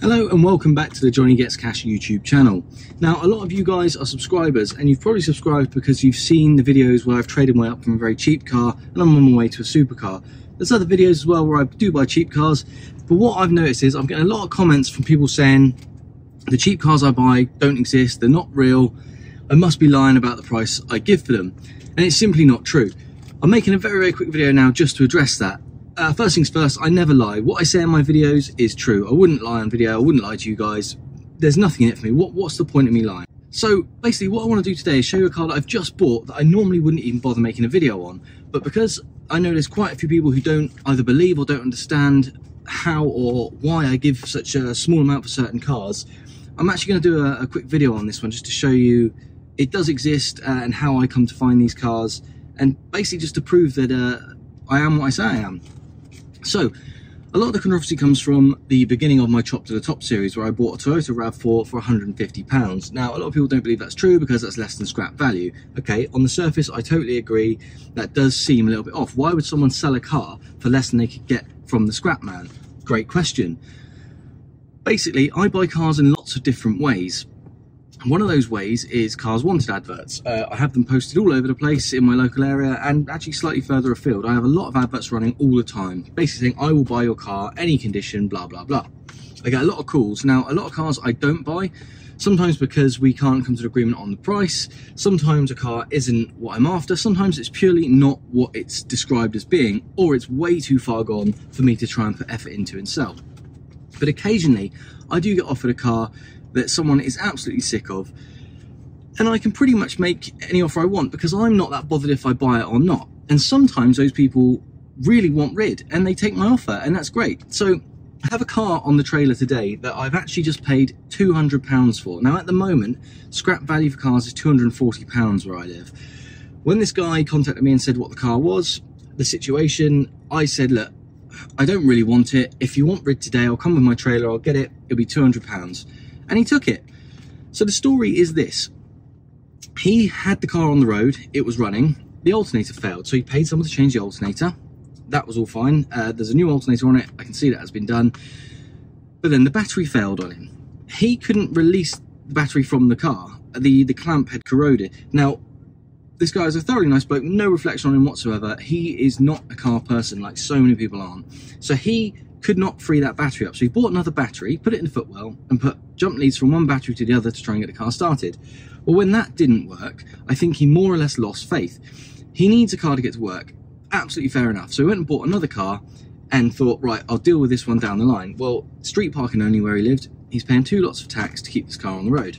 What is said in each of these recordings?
Hello and welcome back to the Johnny Gets Cash YouTube channel. Now, a lot of you guys are subscribers and you've probably subscribed because you've seen the videos where I've traded my up from a very cheap car and I'm on my way to a supercar. There's other videos as well where I do buy cheap cars, but what I've noticed is I'm getting a lot of comments from people saying the cheap cars I buy don't exist, they're not real, I must be lying about the price I give for them. And it's simply not true. I'm making a very, very quick video now just to address that uh, first things first, I never lie. What I say in my videos is true. I wouldn't lie on video. I wouldn't lie to you guys. There's nothing in it for me. What, what's the point of me lying? So basically what I want to do today is show you a car that I've just bought that I normally wouldn't even bother making a video on. But because I know there's quite a few people who don't either believe or don't understand how or why I give such a small amount for certain cars, I'm actually going to do a, a quick video on this one just to show you it does exist uh, and how I come to find these cars and basically just to prove that uh, I am what I say I am. So, a lot of the controversy comes from the beginning of my Chop to the Top series where I bought a Toyota RAV4 for £150. Now, a lot of people don't believe that's true because that's less than scrap value. Okay, on the surface, I totally agree. That does seem a little bit off. Why would someone sell a car for less than they could get from the scrap man? Great question. Basically, I buy cars in lots of different ways. One of those ways is Cars Wanted adverts. Uh, I have them posted all over the place in my local area and actually slightly further afield. I have a lot of adverts running all the time, basically saying, I will buy your car, any condition, blah, blah, blah. I get a lot of calls. Now, a lot of cars I don't buy, sometimes because we can't come to an agreement on the price, sometimes a car isn't what I'm after, sometimes it's purely not what it's described as being, or it's way too far gone for me to try and put effort into and sell. But occasionally, I do get offered a car that someone is absolutely sick of and I can pretty much make any offer I want because I'm not that bothered if I buy it or not. And sometimes those people really want rid and they take my offer and that's great. So I have a car on the trailer today that I've actually just paid £200 for. Now at the moment, scrap value for cars is £240 where I live. When this guy contacted me and said what the car was, the situation, I said, look, I don't really want it. If you want rid today, I'll come with my trailer, I'll get it, it'll be £200 and he took it. So the story is this. He had the car on the road, it was running, the alternator failed, so he paid someone to change the alternator. That was all fine. Uh, there's a new alternator on it, I can see that has been done. But then the battery failed on him. He couldn't release the battery from the car. The, the clamp had corroded. Now, this guy is a thoroughly nice bloke, no reflection on him whatsoever. He is not a car person like so many people aren't. So he could not free that battery up. So he bought another battery, put it in the footwell, and put jump leads from one battery to the other to try and get the car started. Well, when that didn't work, I think he more or less lost faith. He needs a car to get to work. Absolutely fair enough. So he went and bought another car and thought, right, I'll deal with this one down the line. Well, street parking only where he lived, he's paying two lots of tax to keep this car on the road.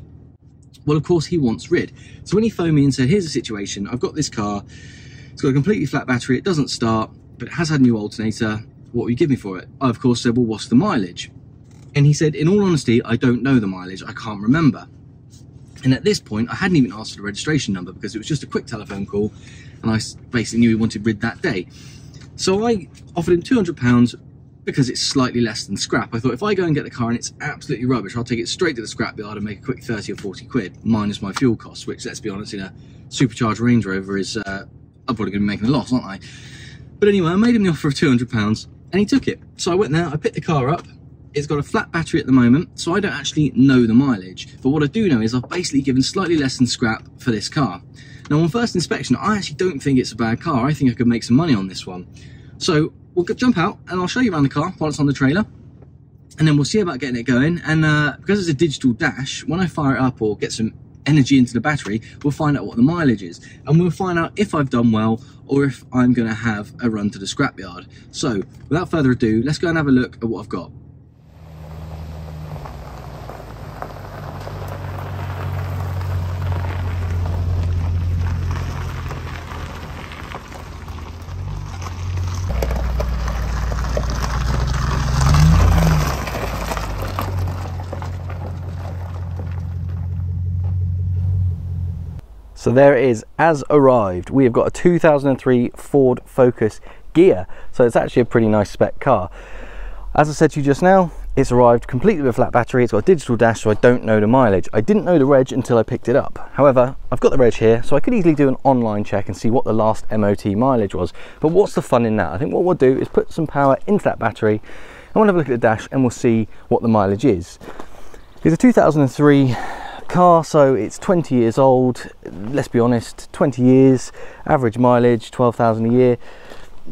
Well, of course, he wants rid. So when he phoned me and said, here's the situation, I've got this car, it's got a completely flat battery, it doesn't start, but it has had a new alternator, what will you give me for it? I, of course, said, well, what's the mileage? And he said, in all honesty, I don't know the mileage. I can't remember. And at this point, I hadn't even asked for the registration number because it was just a quick telephone call. And I basically knew he wanted rid that day. So I offered him £200 because it's slightly less than scrap. I thought if I go and get the car and it's absolutely rubbish, I'll take it straight to the scrap yard and make a quick 30 or 40 quid, minus my fuel costs, which, let's be honest, in a supercharged Range Rover is, uh, I'm probably going to be making a loss, aren't I? But anyway, I made him the offer of £200 and he took it. So I went there, I picked the car up. It's got a flat battery at the moment, so I don't actually know the mileage. But what I do know is I've basically given slightly less than scrap for this car. Now on first inspection, I actually don't think it's a bad car. I think I could make some money on this one. So we'll jump out and I'll show you around the car while it's on the trailer. And then we'll see about getting it going. And uh, because it's a digital dash, when I fire it up or get some energy into the battery, we'll find out what the mileage is. And we'll find out if I've done well or if I'm going to have a run to the scrapyard. So without further ado, let's go and have a look at what I've got. So there it is, as arrived. We have got a 2003 Ford Focus Ghia. So it's actually a pretty nice spec car. As I said to you just now, it's arrived completely with a flat battery. It's got a digital dash, so I don't know the mileage. I didn't know the reg until I picked it up. However, I've got the reg here, so I could easily do an online check and see what the last MOT mileage was. But what's the fun in that? I think what we'll do is put some power into that battery, and we'll have a look at the dash and we'll see what the mileage is. It's a 2003 car, so it's 20 years old. Let's be honest, 20 years, average mileage, 12,000 a year.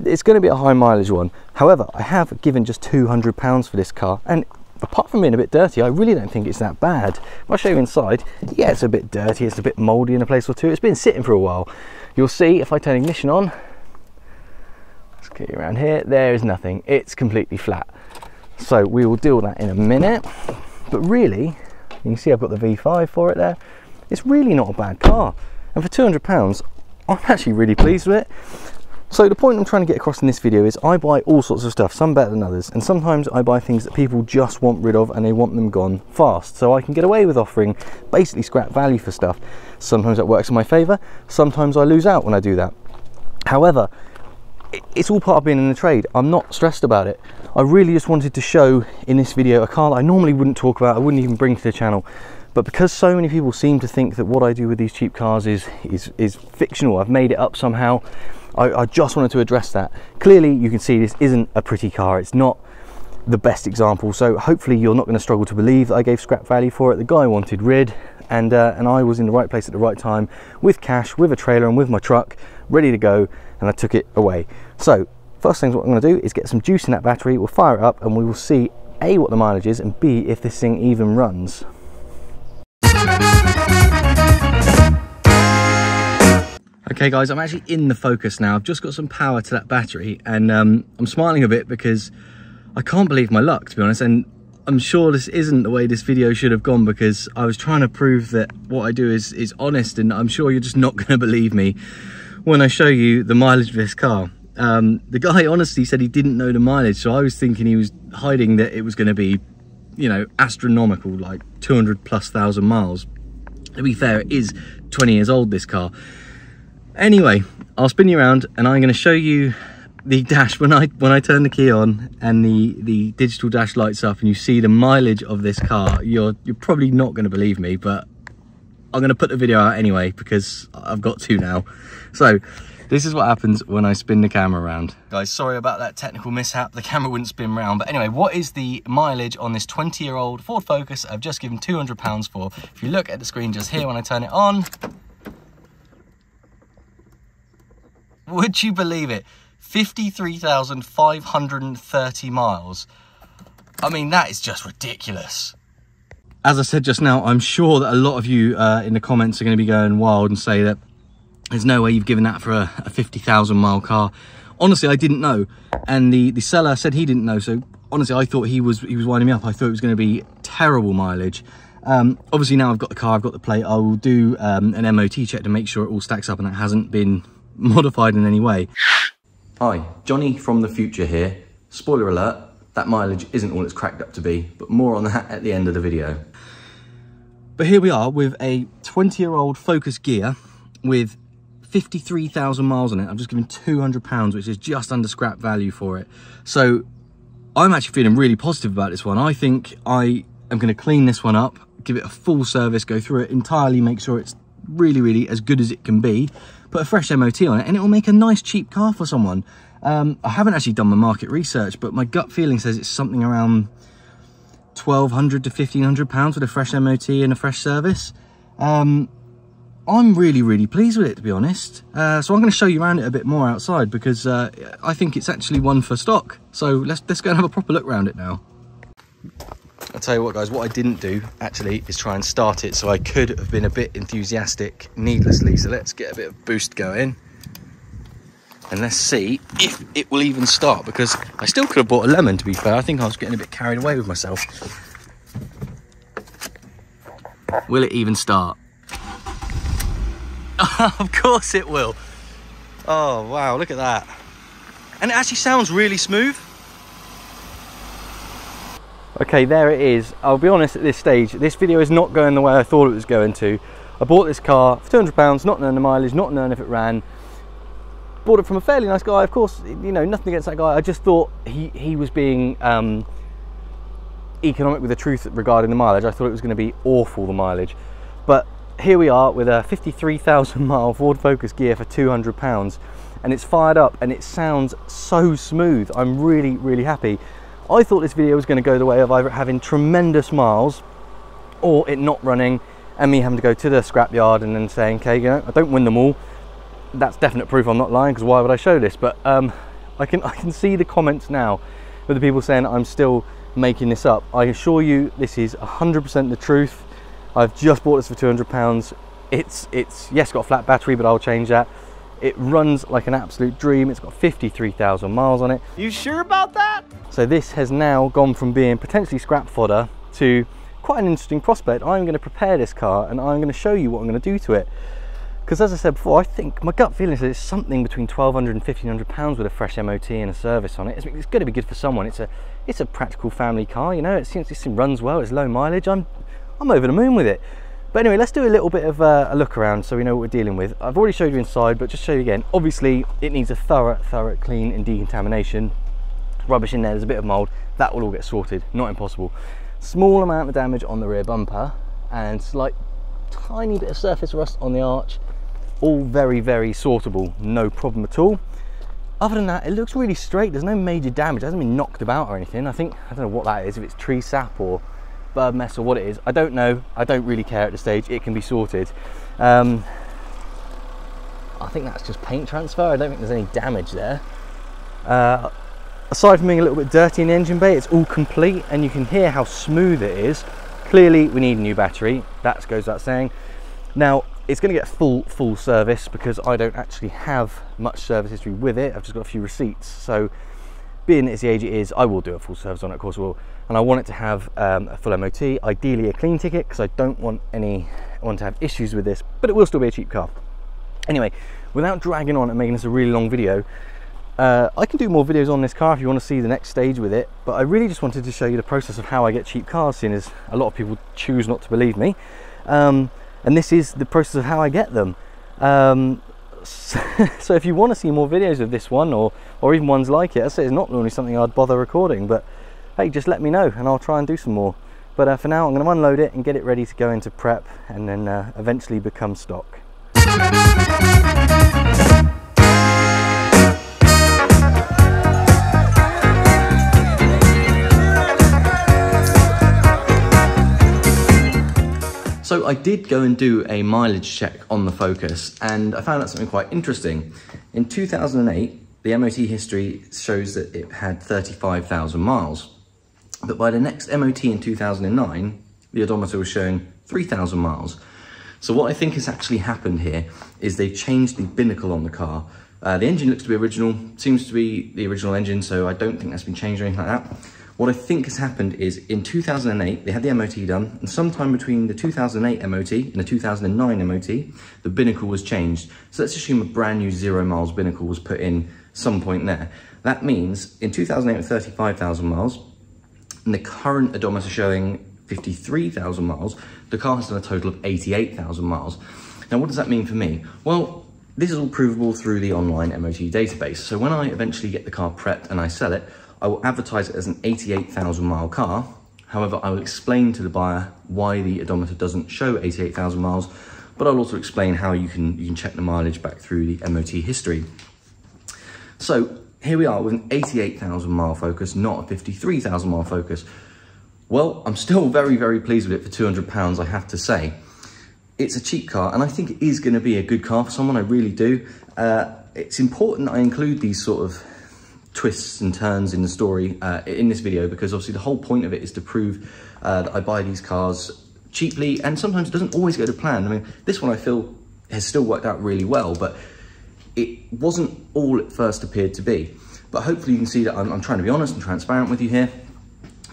It's going to be a high mileage one. However, I have given just 200 pounds for this car, and apart from being a bit dirty, I really don't think it's that bad. If I show you inside, yeah, it's a bit dirty, it's a bit mouldy in a place or two. It's been sitting for a while. You'll see if I turn ignition on, let's get you around here, there is nothing. It's completely flat. So we will deal with that in a minute. But really, you can see I've got the V5 for it there. It's really not a bad car. And for 200 pounds, I'm actually really pleased with it. So the point I'm trying to get across in this video is I buy all sorts of stuff, some better than others, and sometimes I buy things that people just want rid of and they want them gone fast. So I can get away with offering basically scrap value for stuff. Sometimes that works in my favour, sometimes I lose out when I do that. However, it's all part of being in the trade. I'm not stressed about it. I really just wanted to show in this video a car that I normally wouldn't talk about, I wouldn't even bring to the channel. But because so many people seem to think that what I do with these cheap cars is, is, is fictional, I've made it up somehow, I, I just wanted to address that. Clearly, you can see this isn't a pretty car. It's not the best example. So hopefully you're not going to struggle to believe that I gave scrap value for it. The guy wanted rid and, uh, and I was in the right place at the right time with cash, with a trailer and with my truck ready to go and I took it away. So first things what I'm going to do is get some juice in that battery, we'll fire it up and we will see A what the mileage is and B if this thing even runs. Okay guys, I'm actually in the Focus now. I've just got some power to that battery and um, I'm smiling a bit because I can't believe my luck to be honest and I'm sure this isn't the way this video should have gone because I was trying to prove that what I do is, is honest and I'm sure you're just not going to believe me when I show you the mileage of this car. Um, the guy honestly said he didn't know the mileage so I was thinking he was hiding that it was going to be you know astronomical like 200 plus thousand miles. To be fair it is 20 years old this car Anyway, I'll spin you around and I'm going to show you the dash when I when I turn the key on and the the digital dash lights up and you see the mileage of this car. You're you're probably not going to believe me, but I'm going to put the video out anyway because I've got to now. So this is what happens when I spin the camera around. Guys, sorry about that technical mishap. The camera wouldn't spin around. But anyway, what is the mileage on this 20-year-old Ford Focus I've just given £200 for? If you look at the screen just here when I turn it on, Would you believe it? 53,530 miles. I mean, that is just ridiculous. As I said just now, I'm sure that a lot of you uh, in the comments are going to be going wild and say that there's no way you've given that for a, a 50,000 mile car. Honestly, I didn't know. And the, the seller said he didn't know. So honestly, I thought he was, he was winding me up. I thought it was going to be terrible mileage. Um, obviously now I've got the car, I've got the plate, I will do um, an MOT check to make sure it all stacks up and it hasn't been modified in any way. Hi, Johnny from the future here. Spoiler alert, that mileage isn't all it's cracked up to be, but more on that at the end of the video. But here we are with a 20 year old Focus Ghia with 53,000 miles on it. I'm just giving 200 pounds, which is just under scrap value for it. So I'm actually feeling really positive about this one. I think I am going to clean this one up, give it a full service, go through it entirely, make sure it's really, really as good as it can be put a fresh MOT on it and it will make a nice cheap car for someone. Um, I haven't actually done my market research, but my gut feeling says it's something around 1200 to 1500 pounds with a fresh MOT and a fresh service. Um, I'm really, really pleased with it, to be honest. Uh, so I'm going to show you around it a bit more outside because uh, I think it's actually one for stock. So let's, let's go and have a proper look around it now. I'll tell you what guys, what I didn't do actually is try and start it so I could have been a bit enthusiastic needlessly. So let's get a bit of boost going and let's see if it will even start because I still could have bought a lemon to be fair. I think I was getting a bit carried away with myself. Will it even start? of course it will. Oh wow, look at that. And it actually sounds really smooth. Okay, there it is. I'll be honest at this stage, this video is not going the way I thought it was going to. I bought this car for £200, not knowing the mileage, not knowing if it ran. Bought it from a fairly nice guy, of course, you know, nothing against that guy. I just thought he, he was being um, economic with the truth regarding the mileage. I thought it was going to be awful, the mileage. But here we are with a 53,000 mile Ford Focus Ghia for 200 pounds and it's fired up and it sounds so smooth. I'm really, really happy. I thought this video was going to go the way of either having tremendous miles or it not running and me having to go to the scrapyard and then saying, okay, you know, I don't win them all. That's definite proof I'm not lying because why would I show this? But um, I can I can see the comments now with the people saying I'm still making this up. I assure you this is 100% the truth. I've just bought this for 200 pounds. It's it's yes got a flat battery, but I'll change that. It runs like an absolute dream. It's got 53,000 miles on it. You sure about that? So this has now gone from being potentially scrap fodder to quite an interesting prospect. I'm going to prepare this car and I'm going to show you what I'm going to do to it. Because as I said before, I think my gut feeling is that it's something between 1200 and 1500 pounds with a fresh MOT and a service on it. It's, it's going to be good for someone. It's a it's a practical family car, you know. It seems it runs well. It's low mileage. I'm I'm over the moon with it. But anyway, let's do a little bit of uh, a look around so we know what we're dealing with. I've already showed you inside, but just show you again. Obviously, it needs a thorough, thorough clean and decontamination. Rubbish in there, there's a bit of mold. That will all get sorted, not impossible. Small amount of damage on the rear bumper and slight tiny bit of surface rust on the arch. All very, very sortable, no problem at all. Other than that, it looks really straight. There's no major damage. It hasn't been knocked about or anything. I think, I don't know what that is, if it's tree sap or bird mess or what it is. I don't know. I don't really care at this stage. It can be sorted. Um, I think that's just paint transfer. I don't think there's any damage there. Uh, aside from being a little bit dirty in the engine bay, it's all complete and you can hear how smooth it is. Clearly we need a new battery. That goes without saying. Now, it's going to get full full service because I don't actually have much service history with it. I've just got a few receipts. So being it's the age it is, I will do a full service on it, of course will. And I want it to have um, a full MOT, ideally a clean ticket, because I don't want any want to have issues with this, but it will still be a cheap car. Anyway, without dragging on and making this a really long video, uh, I can do more videos on this car if you want to see the next stage with it, but I really just wanted to show you the process of how I get cheap cars, seeing as a lot of people choose not to believe me. Um, and this is the process of how I get them. Um, so if you want to see more videos of this one or or even ones like it I say it's not normally something I'd bother recording but hey just let me know and I'll try and do some more. But uh, for now I'm going to unload it and get it ready to go into prep and then uh, eventually become stock So I did go and do a mileage check on the Focus and I found out something quite interesting. In 2008, the MOT history shows that it had 35,000 miles. But by the next MOT in 2009, the odometer was showing 3,000 miles. So what I think has actually happened here is they've changed the binnacle on the car. Uh, the engine looks to be original, seems to be the original engine, so I don't think that's been changed or anything like that. What I think has happened is in 2008, they had the MOT done, and sometime between the 2008 MOT and the 2009 MOT, the binnacle was changed. So let's assume a brand new zero miles binnacle was put in some point there. That means in 2008 with 35,000 miles, and the current odometer showing 53,000 miles, the car has done a total of 88,000 miles. Now, what does that mean for me? Well, this is all provable through the online MOT database. So when I eventually get the car prepped and I sell it, I will advertise it as an 88,000 mile car. However, I will explain to the buyer why the odometer doesn't show 88,000 miles, but I'll also explain how you can, you can check the mileage back through the MOT history. So here we are with an 88,000 mile focus, not a 53,000 mile focus. Well, I'm still very, very pleased with it for 200 pounds, I have to say. It's a cheap car and I think it is gonna be a good car for someone, I really do. Uh, it's important I include these sort of twists and turns in the story uh, in this video because obviously the whole point of it is to prove uh, that I buy these cars cheaply and sometimes it doesn't always go to plan. I mean, this one I feel has still worked out really well, but it wasn't all it first appeared to be. But hopefully you can see that I'm, I'm trying to be honest and transparent with you here.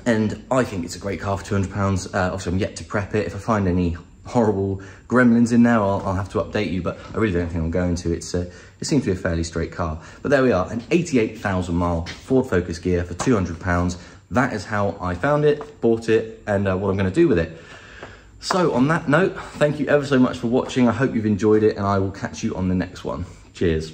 And I think it's a great car for £200. Uh, obviously, I'm yet to prep it. If I find any horrible gremlins in there, I'll, I'll, have to update you, but I really don't think I'm going to. It's uh, It seems to be a fairly straight car. But there we are, an 88,000 mile Ford Focus Ghia for 200 pounds. That is how I found it, bought it, and uh, what I'm gonna do with it. So on that note, thank you ever so much for watching. I hope you've enjoyed it and I will catch you on the next one. Cheers.